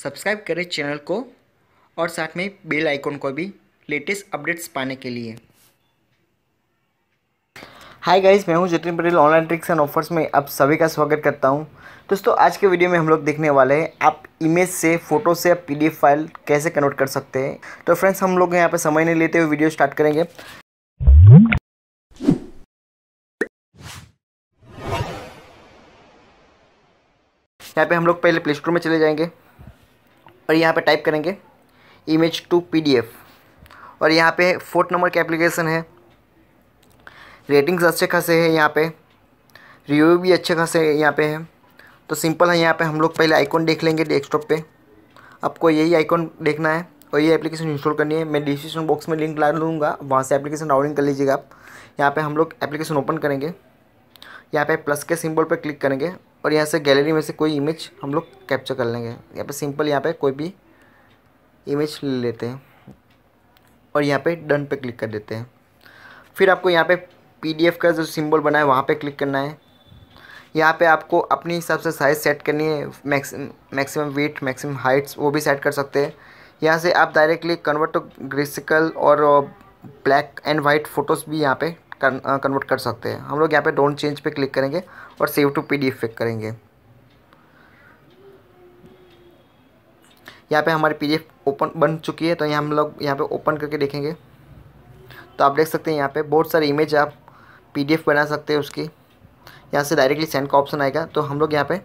Subscribe करें channel को और साथ में बेल आइकॉन को भी लेटेस्ट अपडेट्स पाने के लिए। हाय गाइस मैं हूँ Jatin Patel online tricks and offers में आप सभी का स्वागत करता हूँ। दोस्तों, आज के वीडियो में हम लोग देखने वाले हैं, आप इमेज से फ़ोटो से पीडीएफ फ़ाइल कैसे कन्वर्ट कर सकते हैं। तो फ्रेंड्स हम लोग यहाँ पे समय नहीं लेते हुए वीडियो स्टार्ट करेंगे। यहाँ पे हम लोग पहले प्ले स्टोर में चले जाएँगे। और यहाँ पे टाइप करेंगे इमेज टू पीडीएफ और यहाँ पे फोर्थ नंबर की एप्लीकेशन है। रेटिंग्स अच्छे खासे हैं यहाँ पे। रिव्यू भी अच्छे खासे यहाँ पे हैं। तो सिंपल है, यहाँ पे हम लोग पहले आइकॉन देख लेंगे डेस्कटॉप पे। आपको यही आइकॉन देखना है और ये एप्लीकेशन इंस्टॉल करनी है। मैं डिस्क्रिप्शन बॉक्स में लिंक ला लूँगा वहाँ से एप्लीकेशन डाउनलोड कर लीजिएगा आप। यहाँ पे हम लोग एप्लीकेशन ओपन करेंगे। यहाँ पे प्लस के सिंबल पर क्लिक करेंगे। और यहाँ से गैलरी में से कोई इमेज हम लोग कैप्चर कर लेंगे। यहाँ पे सिंपल यहाँ पे कोई भी इमेज ले लेते हैं। और यहाँ पे डन पे क्लिक कर देते हैं। फिर आपको यहाँ पे पीडीएफ का जो सिंबल बना है, वहाँ पे क्लिक करना है। यहाँ पे आपको अपने हिसाब से साइज़ सेट करनी है मैक्सिमम वेट मैक्सिमम हाइट्स वो भी सेट कर सकते हैं। यहाँ से आप डायरेक्टली कन्वर्ट टू ग्रेसिकल और ब्लैक एंड वाइट फ़ोटोज़ भी यहाँ पे कन्वर्ट कर सकते हैं। हम लोग यहाँ पे डोंट चेंज पे क्लिक करेंगे और सेव टू पीडीएफ पे करेंगे। यहाँ पे हमारी पीडीएफ ओपन बन चुकी है तो यहाँ हम लोग, यहाँ पे ओपन करके देखेंगे। तो आप देख सकते हैं यहाँ पे बहुत सारे इमेज आप पीडीएफ बना सकते हैं उसकी। यहाँ से डायरेक्टली सेंड का ऑप्शन आएगा तो हम लोग यहाँ पे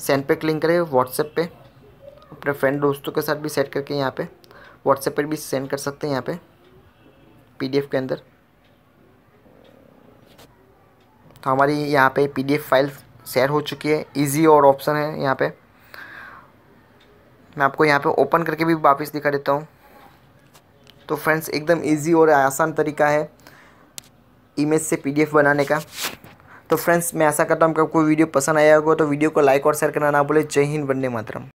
सेंड पे क्लिक करें व्हाट्सएप पे। अपने फ्रेंड दोस्तों के साथ भी सेट करके यहाँ पे व्हाट्सएप पर भी सेंड कर सकते हैं यहाँ पे पीडीएफ के अंदर। तो हमारी यहाँ पे पीडीएफ फ़ाइल शेयर हो चुकी है। इजी और ऑप्शन है यहाँ पे। मैं आपको यहाँ पे ओपन करके भी वापस दिखा देता हूँ। तो फ्रेंड्स एकदम इजी और आसान तरीका है इमेज से पीडीएफ बनाने का। तो फ्रेंड्स मैं ऐसा करता हूँ कि आपको वीडियो पसंद आया होगा। तो वीडियो को लाइक और शेयर करना ना भूलें। जय हिंद, वंदे मातरम।